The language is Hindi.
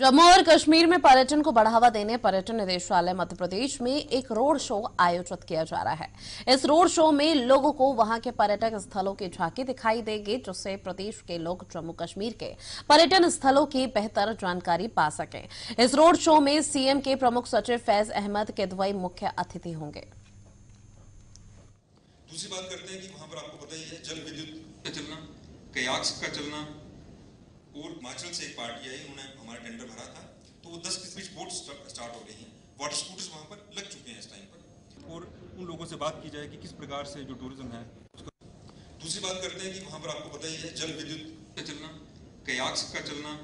जम्मू और कश्मीर में पर्यटन को बढ़ावा देने पर्यटन निदेशालय मध्य प्रदेश में एक रोड शो आयोजित किया जा रहा है। इस रोड शो में लोगों को वहाँ के पर्यटक स्थलों की झांकी दिखाई देगी, जिससे प्रदेश के लोग जम्मू कश्मीर के पर्यटन स्थलों की बेहतर जानकारी पा सकें। इस रोड शो में सीएम के प्रमुख सचिव फैज अहमद किदवई मुख्य अतिथि होंगे। दूसरी बात करते हैं कि वहाँ पर आपको पता ही है, जल विद्युत का चलना, कयाक्स का चलना, और हिमाचल से एक पार्टी आई, उन्होंने हमारा दस बीस बीच बोट स्टार्ट हो रही हैं। वाटर स्कूटर्स वहाँ पर लग चुके हैं इस टाइम पर। और उन लोगों से बात की जाए कि किस प्रकार से जो टूरिज़्म है उसका दूसरी बात करते हैं कि वहाँ पर आपको पता ही है जल विद्युत का चलना कयाक्स का चलना